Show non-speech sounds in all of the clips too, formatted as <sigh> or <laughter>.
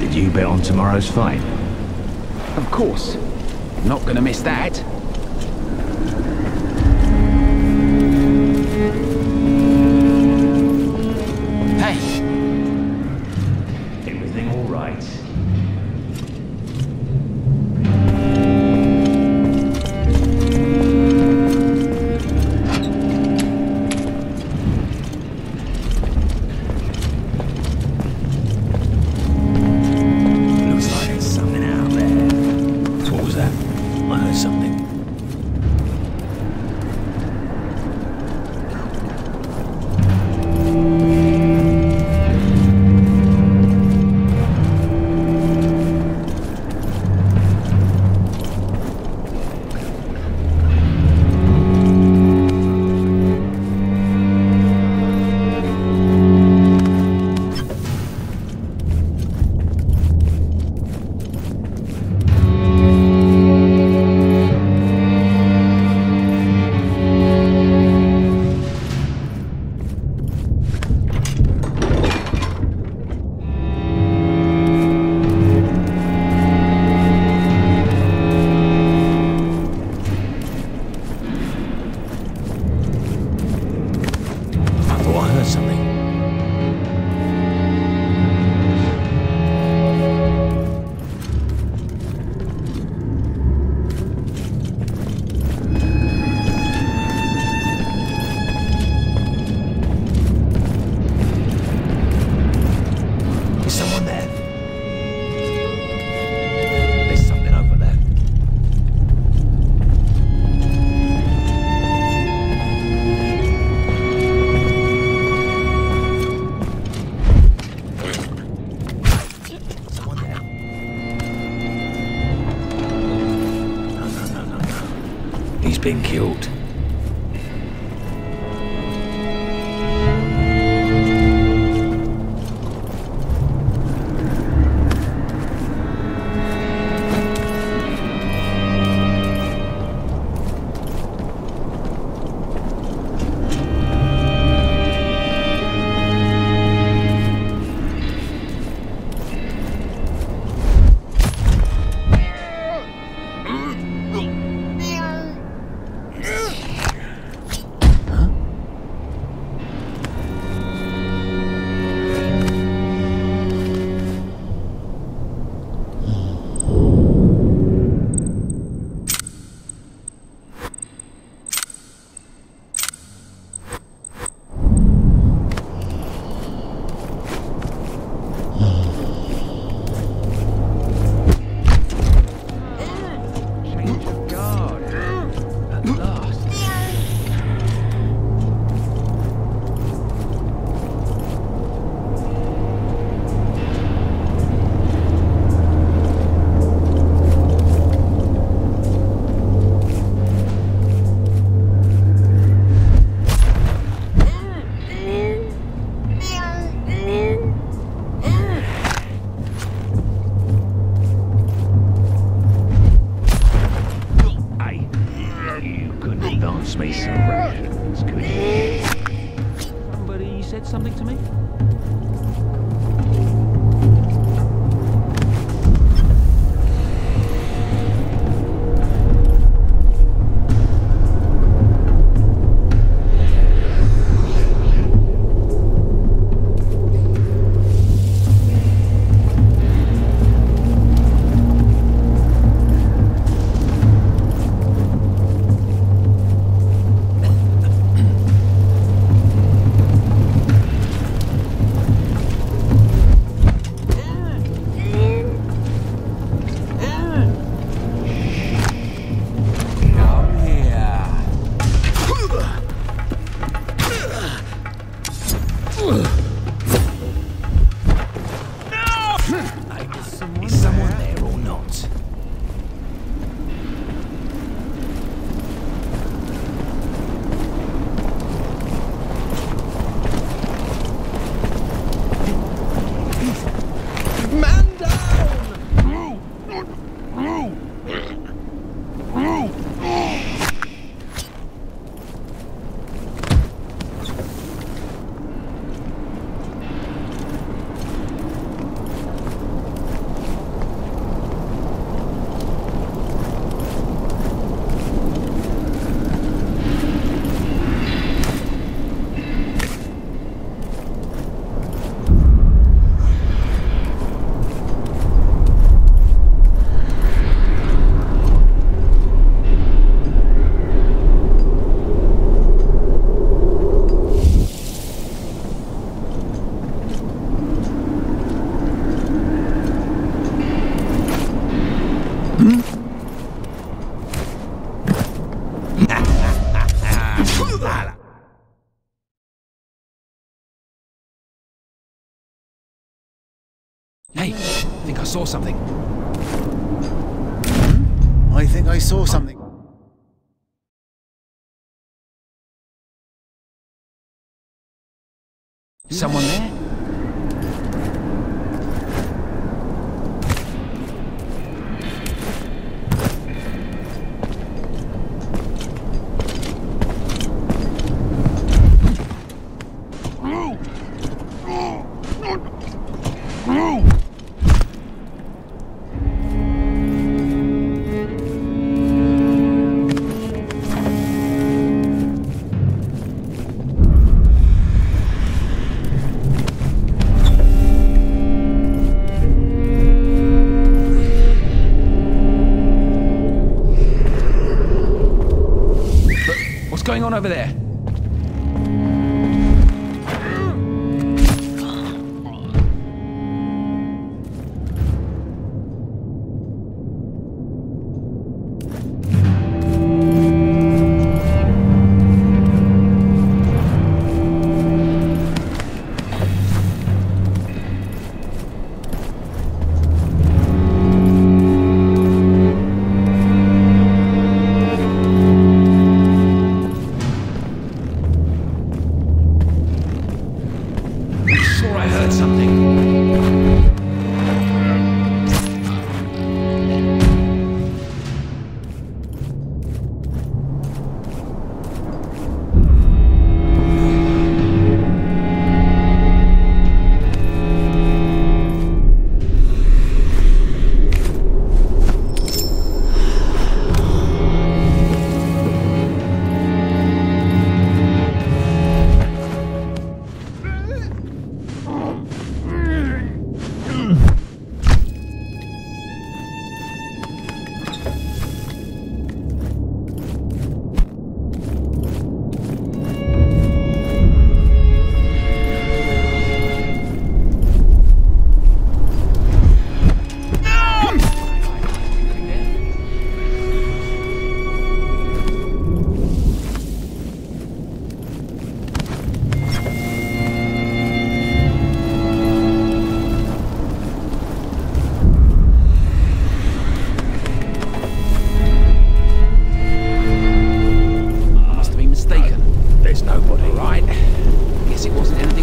Did you bet on tomorrow's fight? Of course. Not gonna miss that. something to me? Saw something. I think I saw something. Someone there? Going on over there? There's nobody. right? Guess it wasn't anything.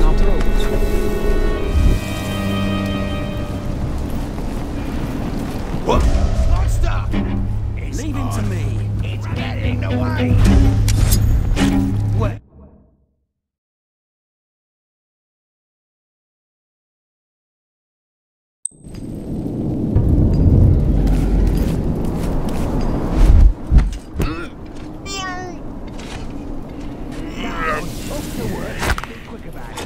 the word. Be quick about it.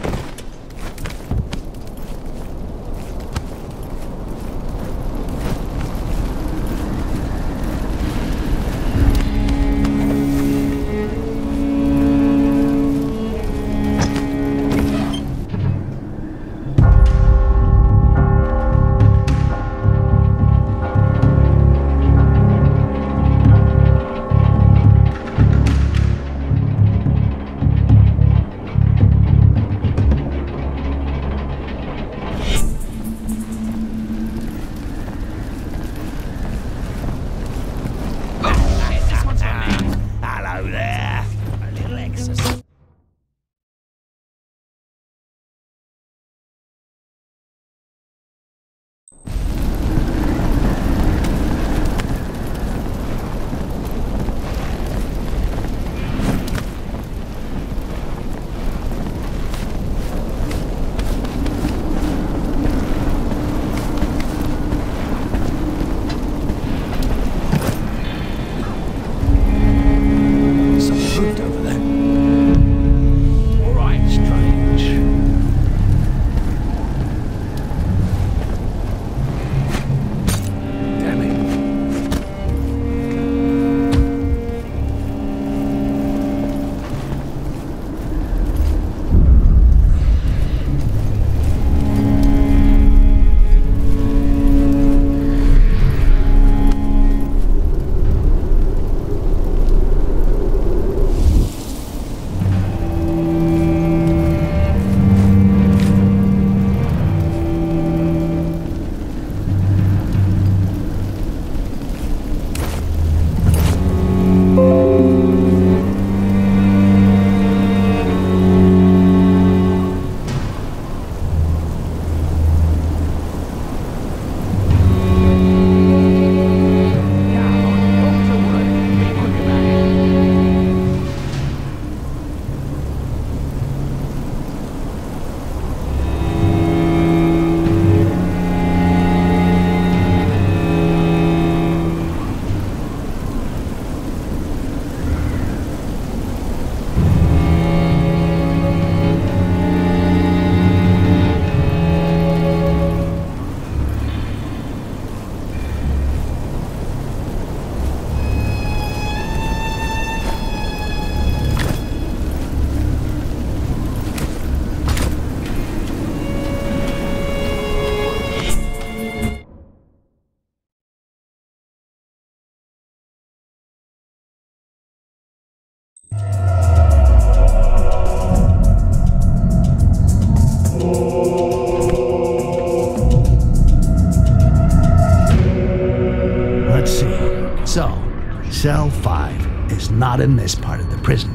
in this part of the prison,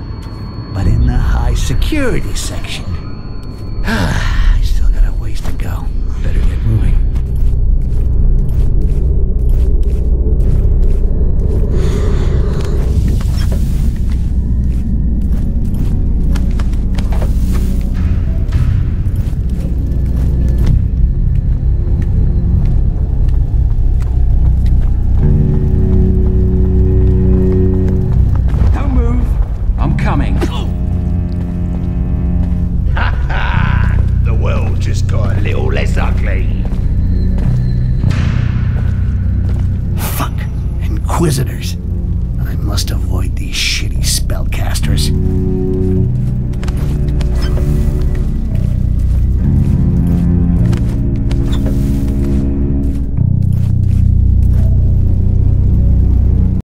but in the high security section. <sighs> Ah. prisoners.